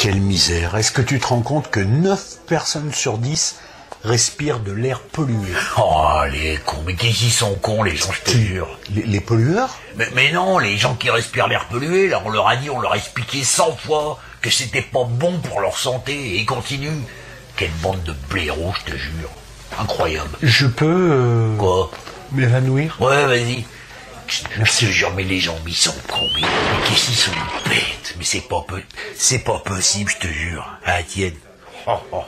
Quelle misère. Est-ce que tu te rends compte que 9 personnes sur 10 respirent de l'air pollué? Oh, les cons, mais qu'est-ce qu'ils sont cons, les gens, je te jure. les, les pollueurs? Mais, mais non, les gens qui respirent l'air pollué, là, on leur a dit, on leur a expliqué 100 fois que c'était pas bon pour leur santé, et ils continuent. Quelle bande de blaireaux, je te jure. Incroyable. Je peux euh, Quoi? m'évanouir? Ouais, vas-y. Je te jure, mais les gens, mais ils sont cons, mais, mais qu'est-ce qu'ils sont bêtes Mais c'est pas, po- c'est pas possible, je te jure. Ah, tienne. Oh, oh.